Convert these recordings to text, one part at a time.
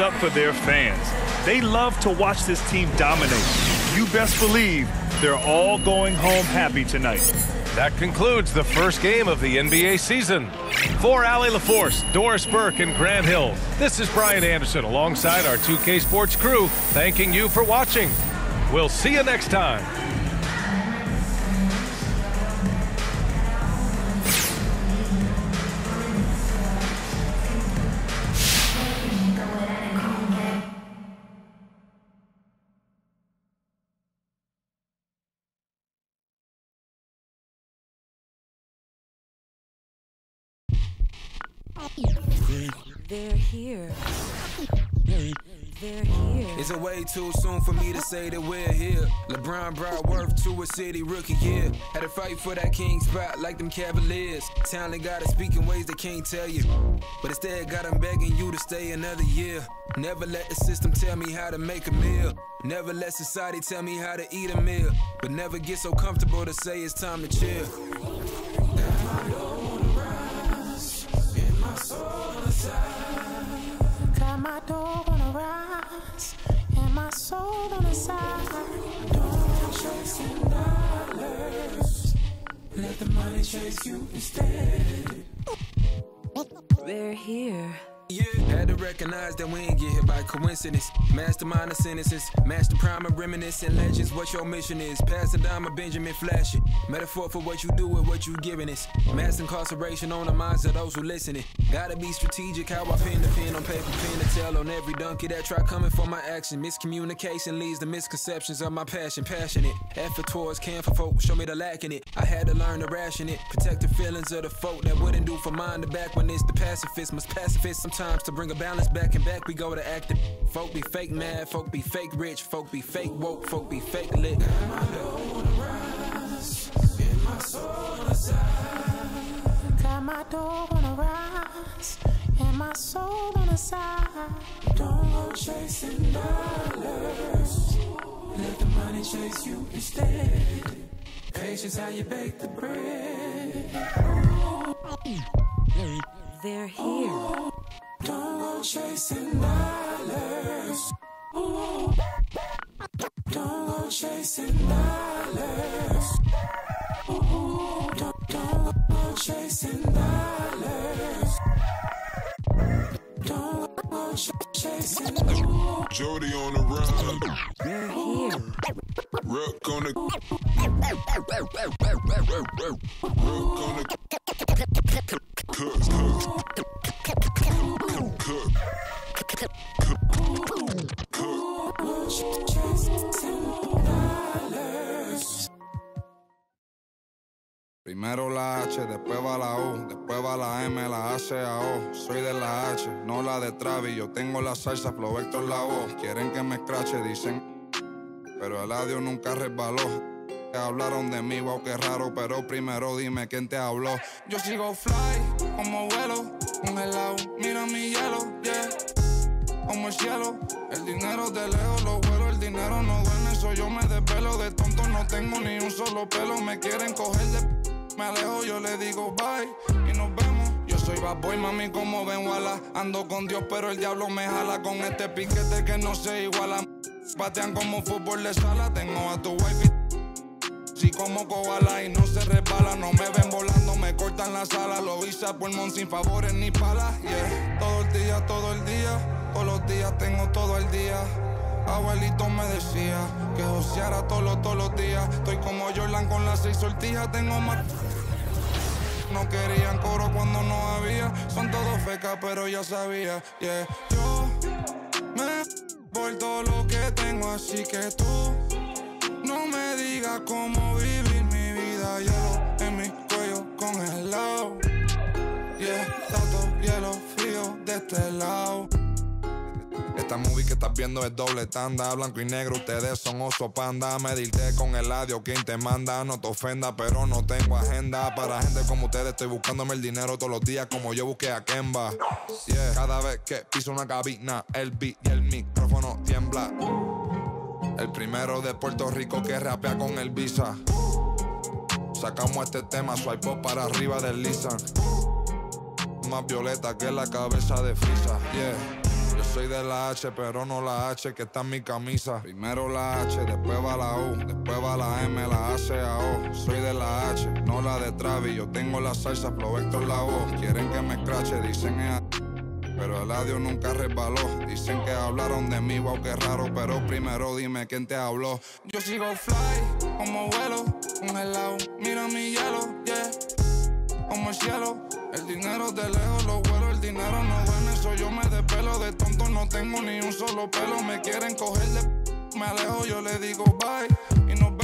up for their fans. They love to watch this team dominate. You best believe they're all going home happy tonight. That concludes the first game of the NBA season. For Allie LaForce, Doris Burke, and Grant Hill, this is Brian Anderson alongside our 2K Sports crew, thanking you for watching. We'll see you next time. They're here. They're here. It's a way too soon for me to say that we're here. LeBron brought worth to a city rookie year. Had to fight for that king spot like them Cavaliers. Talent gotta speak in ways they can't tell you. But instead got them begging you to stay another year. Never let the system tell me how to make a meal. Never let society tell me how to eat a meal. But never get so comfortable to say it's time to chill. Got and my soul. Don't dollars. Let the money chase you instead. They're here. Yeah. Had to recognize that we ain't get hit by coincidence. Mastermind of sentences, master prime of reminiscent legends. What your mission is, passing down my Benjamin Flash it. Metaphor for what you do and what you giving us. Mass incarceration on the minds of those who listening. Gotta be strategic how I pin the pen on paper, pin to tell on every donkey that try coming for my action. Miscommunication leads to misconceptions of my passion. Passionate effort towards can for folk, show me the lack in it. I had to learn to ration it, protect the feelings of the folk that wouldn't do for mine to back when it's the pacifist. Must pacifist sometimes to bring a balance back and back. We go to acting. Folk be fake mad, folk be fake rich, folk be fake woke, folk be fake lit. Got my dog on the rise and my soul on the side. Don't go chasing dollars. Let the money chase you instead. Patience how you bake the bread. They're here. Don't chasing dollars. Don't go chasing dollars. Don't, don't go chasing dollars. Don't go ch- chasing Jody on the run, They're here. Rook on the Rook on the Primero la H, después va la U, después va la M, la A, C, A, O. Soy de la H, no la de Travis. Yo tengo la salsa, flow Héctor la voz. Quieren que me escrache, dicen. Pero el audio nunca resbaló. Hablaron de mí, wow, qué raro. Pero primero dime quién te habló. Yo sigo fly, como vuelo, congelado. Mira mi hielo, yeah. Como el cielo, el dinero de lejos lo vuelo, el dinero no duerme, soy yo me desvelo, de tonto no tengo ni un solo pelo, me quieren coger de me alejo, yo le digo bye y nos vemos. Yo soy bad boy, mami, como ven, wala. Ando con Dios, pero el diablo me jala con este piquete que no se iguala. Patean como fútbol de sala, tengo a tu wife Sí, como koala y no se resbala. No me ven volando, me cortan la sala. Lo hice a pulmón sin favores ni palas. Yeah, todo el día, todo el día. Todos los días tengo todo el día. Abuelito me decía que joseara todos los, todos los días. Estoy como Jordan con las seis sortijas, tengo más. No querían coro cuando no había. Son todos fecas, pero ya sabía. Yeah, yo me por todo lo que tengo, así que tú no me digas cómo vivir mi vida. Hielo en mi cuello congelado. Yeah, tanto hielo frío de este lado. Esta movie que estás viendo es doble tanda, blanco y negro, ustedes son oso panda. Medirte con el audio, quien te manda, no te ofenda, pero no tengo agenda. Para gente como ustedes, estoy buscándome el dinero todos los días, como yo busqué a Kemba. Yeah. Cada vez que piso una cabina, el beat y el micrófono tiembla. El primero de Puerto Rico que rapea con el visa. Sacamos este tema, swipe up para arriba del Lisa. Más violeta que la cabeza de Frisa. Yeah. Soy de la H, pero no la H que está en mi camisa. Primero la H, después va la U, después va la M, la A, C, A, O. Soy de la H, no la de Travis. Yo tengo la salsa, Flow Héctor la voz. Quieren que me escrache, dicen es pero el audio nunca resbaló. Dicen que hablaron de mí, wow, qué raro. Pero primero dime quién te habló. Yo sigo fly, como vuelo, congelado. Mira mi hielo, yeah. Como el cielo, el dinero de lejos lo vuelo, el dinero no ven eso. Yo me despelo de tonto, no tengo ni un solo pelo. Me quieren coger de me alejo, yo le digo bye y nos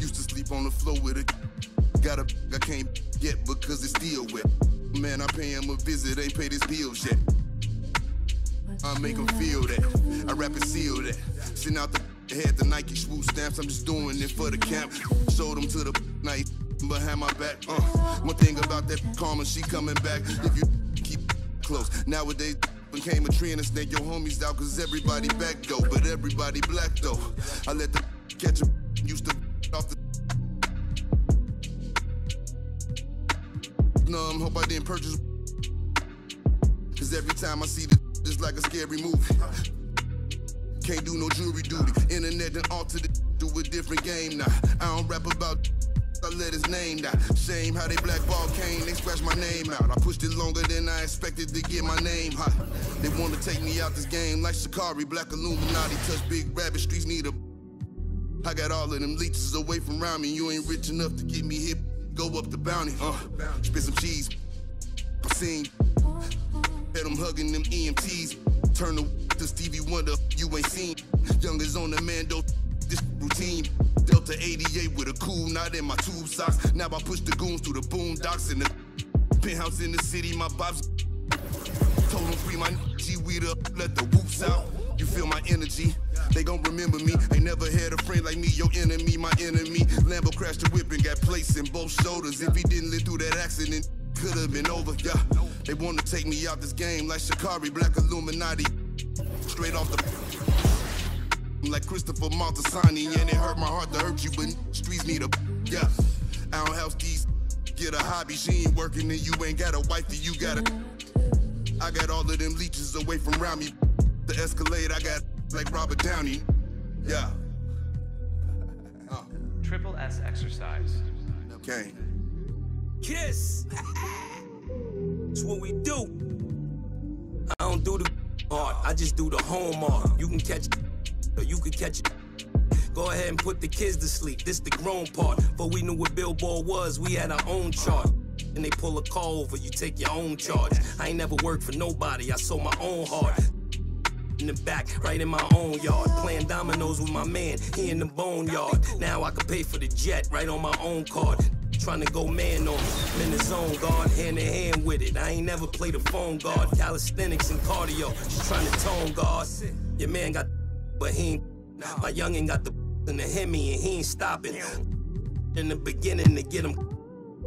Used to sleep on the floor with a. Got a I can't get because it's still wet. Man, I pay him a visit, ain't paid his bills yet. I make him feel that. I rap and seal that. Send out the had the Nike swoop stamps. I'm just doing it for the camp. Showed them to the night behind my back. Uh, one thing about that karma, she coming back. If you keep close. Nowadays became a trend and snake your homies out cause everybody back though. But everybody black though. I let the catch a used to off the numb. Hope I didn't purchase. Cause every time I see this, it's like a scary movie. Can't do no jury duty. Internet and altered it do a different game now. I don't rap about. I let his name die. Shame how they blackball Kane, they scratched my name out. I pushed it longer than I expected to get my name hot. They wanna take me out this game like Shikari, Black Illuminati. Touch big rabbit streets, need a I got all of them leeches away from around me. You ain't rich enough to get me hip. Go up the bounty. Uh, spit some cheese. I seen. Had them hugging them EMTs. Turn the to Stevie Wonder. You ain't seen. Young Youngers on the Mando. This routine. Delta 88 with a cool knot in my tube socks. Now I push the goons through the boondocks in the penthouse in the city. My bobs Told them free my G weed up, let the whoops out. They gon' remember me. Ain't never had a friend like me, your enemy, my enemy. Lambo crashed the whip and got placed in both shoulders. If he didn't live through that accident, could have been over. Yeah, they wanna take me out this game like Shikari, Black Illuminati. Straight off the like Christopher Moltisanti, and it hurt my heart to hurt you, but streets need a yeah. I don't have these. Get a hobby, she ain't working, and you ain't got a wife, you got a. Mm. I got all of them leeches away from around me. The Escalade, I got like Robert Downey. Yeah. Uh. Triple S exercise. Okay. Kiss. It's what we do. I don't do the art, I just do the home art. You can catch it, or you can catch it. Go ahead and put the kids to sleep. This the grown part. But we knew what Billboard was. We had our own chart. And they pull a call over, you take your own charge. I ain't never worked for nobody, I sold my own heart. In the back, right in my own yard. Playing dominoes with my man, he in the boneyard. Now I can pay for the jet right on my own card. Trying to go man on me. In the zone, guard, hand in hand with it. I ain't never played a phone guard. Calisthenics and cardio, just trying to tone guard. Your man got, but he ain't. My youngin' got the in the Hemi and he ain't stopping. In the beginning to get him.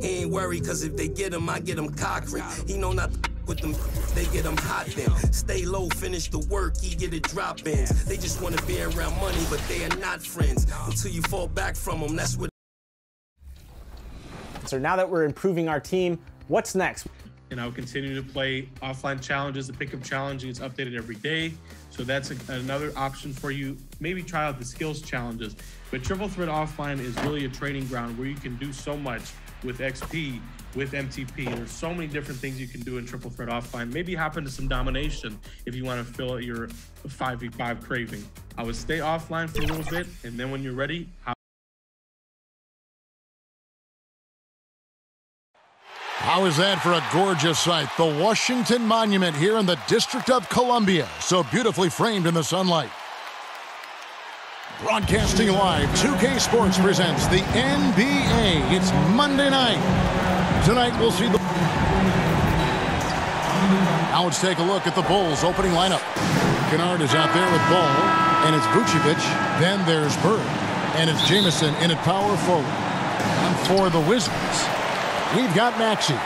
He ain't worried, cause if they get him, I get him cockring. He know not with them, they get him hot then. Stay low, finish the work, he get it drop ins. They just wanna be around money, but they are not friends. Until you fall back from them, that's what So now that we're improving our team, what's next? And I'll continue to play offline challenges. The pickup challenge is updated every day, so that's a, another option for you. Maybe try out the skills challenges. But Triple Threat Offline is really a training ground where you can do so much with XP, with MTP. There's so many different things you can do in Triple Threat Offline. Maybe hop into some domination if you want to fill out your 5v5 craving. I would stay offline for a little bit, and then when you're ready, How is that for a gorgeous sight? The Washington Monument here in the District of Columbia, so beautifully framed in the sunlight. Broadcasting live, 2K Sports presents the NBA. It's Monday night. Tonight we'll see the. Now let's take a look at the Bulls opening lineup. Kennard is out there with ball, and it's Vucevic. Then there's Bird, and it's Jamison in at power forward. And for the Wizards, We've got Maxi.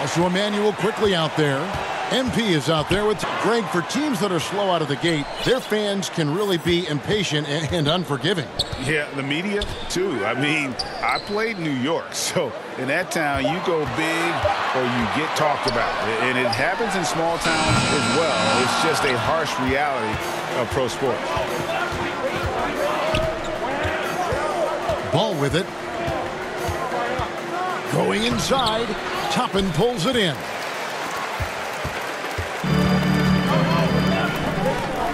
Also Immanuel Quickley out there. MP is out there with Greg. For teams that are slow out of the gate, their fans can really be impatient and unforgiving. Yeah, the media too. I mean, I played New York, so in that town you go big or you get talked about. And it happens in small towns as well. It's just a harsh reality of pro sports. Ball with it. Going inside. Toppin pulls it in.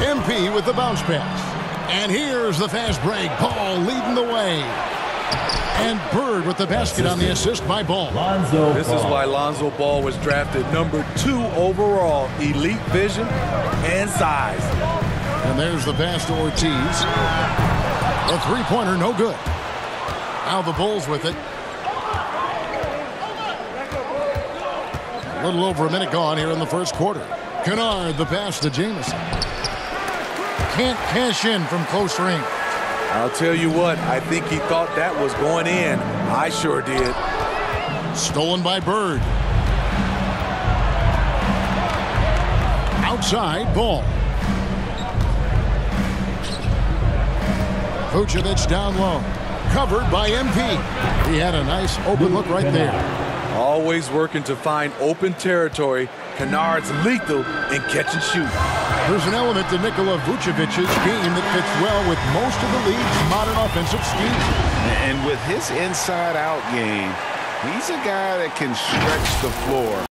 MP with the bounce pass. And here's the fast break. Ball leading the way. And Bird with the basket on the assist by Ball. This is why Lonzo Ball was drafted number two overall. Elite vision and size. And there's the pass to Ortiz. A three-pointer, no good. Now the Bulls with it. A little over a minute gone here in the first quarter. Kennard, the pass to Jamison. Can't cash in from close range. I'll tell you what, I think he thought that was going in. I sure did. Stolen by Bird. Outside, ball. Vucevic down low. Covered by MP. He had a nice open look right there. Always working to find open territory. Kennard's lethal in catch and shoot. There's an element to Nikola Vucevic's game that fits well with most of the league's modern offensive schemes. And with his inside-out game, he's a guy that can stretch the floor.